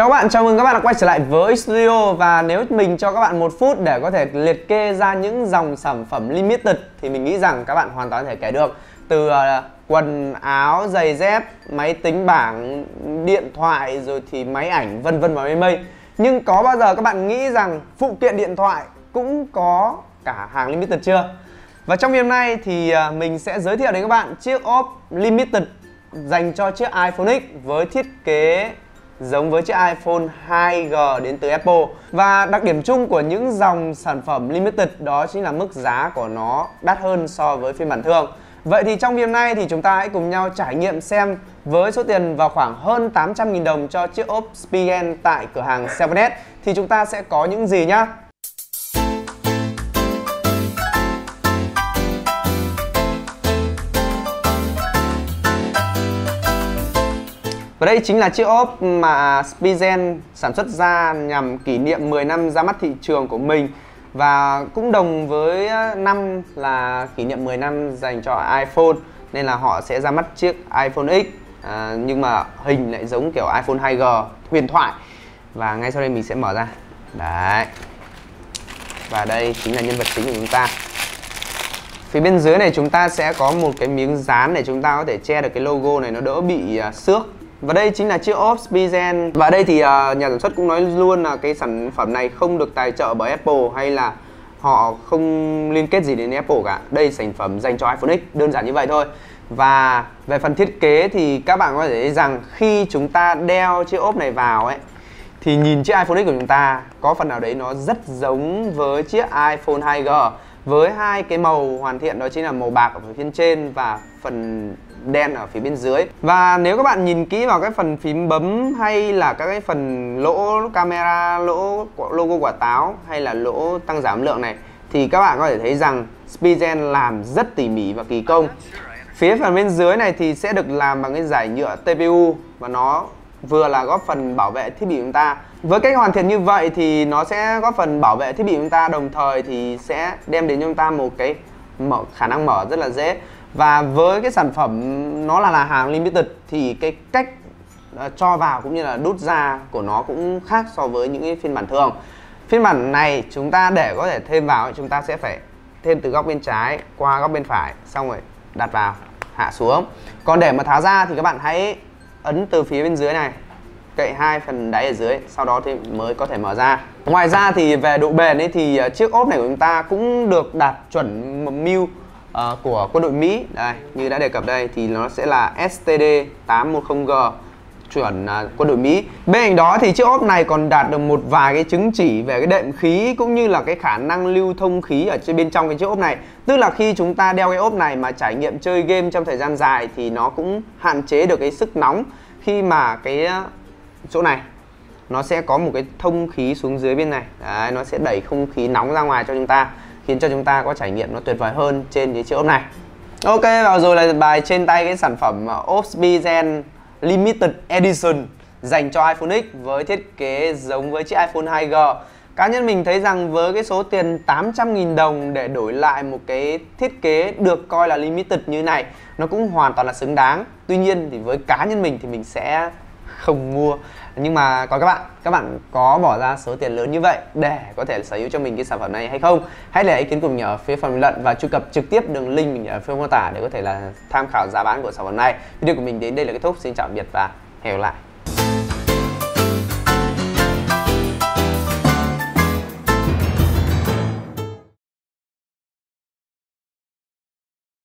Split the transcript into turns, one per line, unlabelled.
Chào các bạn, chào mừng các bạn đã quay trở lại với studio Và nếu mình cho các bạn một phút để có thể liệt kê ra những dòng sản phẩm limited Thì mình nghĩ rằng các bạn hoàn toàn có thể kể được Từ uh, quần áo, giày dép, máy tính bảng, điện thoại rồi thì máy ảnh vân vân và mây mây Nhưng có bao giờ các bạn nghĩ rằng phụ kiện điện thoại cũng có cả hàng limited chưa? Và trong video nay thì uh, mình sẽ giới thiệu đến các bạn chiếc ốp limited dành cho chiếc iPhone X với thiết kế giống với chiếc iPhone 2G đến từ Apple. Và đặc điểm chung của những dòng sản phẩm limited đó chính là mức giá của nó đắt hơn so với phiên bản thường. Vậy thì trong video này thì chúng ta hãy cùng nhau trải nghiệm xem với số tiền vào khoảng hơn 800.000 đồng cho chiếc ốp Spigen tại cửa hàng 7 thì chúng ta sẽ có những gì nhá. Và đây chính là chiếc ốp mà Spigen sản xuất ra nhằm kỷ niệm 10 năm ra mắt thị trường của mình. Và cũng đồng với năm là kỷ niệm 10 năm dành cho iPhone nên là họ sẽ ra mắt chiếc iPhone X. À, nhưng mà hình lại giống kiểu iPhone 2G huyền thoại. Và ngay sau đây mình sẽ mở ra. Đấy. Và đây chính là nhân vật chính của chúng ta. Phía bên dưới này chúng ta sẽ có một cái miếng dán để chúng ta có thể che được cái logo này nó đỡ bị à, xước và đây chính là chiếc ốp Bizen. Và đây thì uh, nhà sản xuất cũng nói luôn là cái sản phẩm này không được tài trợ bởi Apple hay là họ không liên kết gì đến Apple cả. Đây sản phẩm dành cho iPhone X, đơn giản như vậy thôi. Và về phần thiết kế thì các bạn có thể thấy rằng khi chúng ta đeo chiếc ốp này vào ấy Thì nhìn chiếc iPhone X của chúng ta có phần nào đấy nó rất giống với chiếc iPhone 2G Với hai cái màu hoàn thiện đó chính là màu bạc ở phía trên và phần đen ở phía bên dưới. Và nếu các bạn nhìn kỹ vào cái phần phím bấm hay là các cái phần lỗ camera, lỗ logo quả táo hay là lỗ tăng giảm lượng này, thì các bạn có thể thấy rằng Speedgen làm rất tỉ mỉ và kỳ công. Phía phần bên dưới này thì sẽ được làm bằng cái giải nhựa TPU và nó vừa là góp phần bảo vệ thiết bị chúng ta. Với cách hoàn thiện như vậy thì nó sẽ góp phần bảo vệ thiết bị chúng ta, đồng thời thì sẽ đem đến cho chúng ta một cái mở, khả năng mở rất là dễ và với cái sản phẩm nó là là hàng limited thì cái cách à, cho vào cũng như là đút ra của nó cũng khác so với những cái phiên bản thường phiên bản này chúng ta để có thể thêm vào chúng ta sẽ phải thêm từ góc bên trái qua góc bên phải, xong rồi đặt vào, hạ xuống. Còn để mà tháo ra thì các bạn hãy ấn từ phía bên dưới này, cậy hai phần đáy ở dưới, sau đó thì mới có thể mở ra. Ngoài ra thì về độ bền ấy thì à, chiếc ốp này của chúng ta cũng được đạt chuẩn mưu uh, của quân đội Mỹ. Đây như đã đề cập đây thì nó sẽ là STD 810G chuẩn uh, quân đội Mỹ. Bên cạnh đó thì chiếc ốp này còn đạt được một vài cái chứng chỉ về cái đệm khí cũng như là cái khả năng lưu thông khí ở trên bên trong cái chiếc ốp này. Tức là khi chúng ta đeo cái ốp này mà trải nghiệm chơi game trong thời gian dài thì nó cũng hạn chế được cái sức nóng. Khi mà cái ờ, chỗ này nó sẽ có một cái thông khí xuống dưới bên này. Đấy, nó sẽ đẩy không khí nóng ra ngoài cho chúng ta khiến cho chúng ta có trải nghiệm nó tuyệt vời hơn trên cái chiếc ốp này. Ok, và rồi là bài trên tay cái sản phẩm à, Osby Gen Limited Edition dành cho iPhone X với thiết kế giống với chiếc iPhone 2G Cá nhân mình thấy rằng với cái số tiền 800.000 đồng để đổi lại một cái thiết kế được coi là limited như này, Nó cũng hoàn toàn là xứng đáng. Tuy nhiên thì với cá nhân mình thì mình sẽ không mua nhưng mà có các bạn các bạn có bỏ ra số tiền lớn như vậy để có thể sở hữu cho mình cái sản phẩm này hay không? Hãy để ý kiến của mình ở phía phần bình luận và truy cập trực tiếp đường link mình ở phía mô tả để có thể là tham khảo giá bán của sản phẩm này. Video của mình đến đây là kết thúc. Xin chào tạm biệt và hẹn gặp lại.